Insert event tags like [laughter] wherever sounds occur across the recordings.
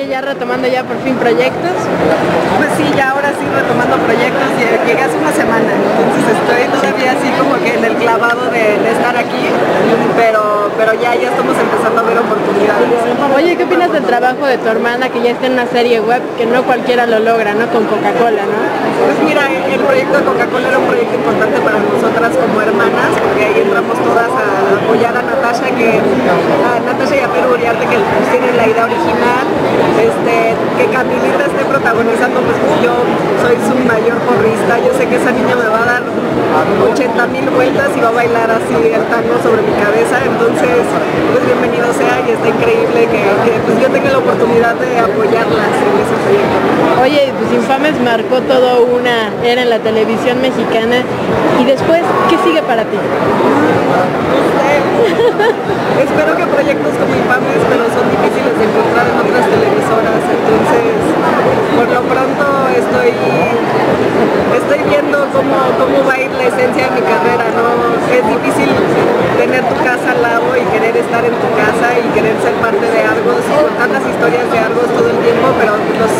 Oye, ya retomando ya por fin proyectos. Pues sí, ya ahora sí retomando proyectos. Llegué hace una semana, entonces estoy todavía así como que en el clavado de, estar aquí, pero, pero ya, ya estamos empezando a ver oportunidades. Oye, ¿qué opinas del trabajo de tu hermana que ya está en una serie web que no cualquiera lo logra, ¿no? Con Coca-Cola, ¿no? Pues mira, el proyecto de Coca-Cola era un proyecto importante para nosotras como hermanas, porque ahí entramos todas a apoyar a Natasha, que a Natasha y a Pedro Uriarte, que tienen la idea original, que Camilita esté protagonizando, pues yo soy su mayor porrista, yo sé que esa niña me va a dar 80 mil vueltas y va a bailar así el tango sobre mi cabeza, entonces pues bienvenido sea y está increíble que, pues, yo tenga la oportunidad de apoyarlas en ese proyecto. Oye, pues Infames marcó todo una era en la televisión mexicana y después, ¿qué sigue para ti? [laughs] Espero que proyectos como Infames, pero son difíciles de encontrar en otras televisoras, entonces por lo pronto estoy estoy viendo cómo, cómo va a ir la esencia de mi carrera, ¿no? Es difícil tener tu casa al lado y querer estar en tu casa y querer ser parte de Argos y contar las historias de Argos todo el tiempo, pero los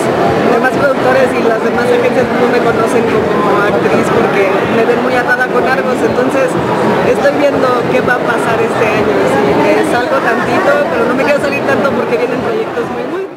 demás productores y las demás agencias no me conocen como actriz porque me ven muy atada con Argos, entonces estoy viendo qué va a pasar este año. es algo tantito, pero no me quiero salir tanto porque vienen proyectos muy muy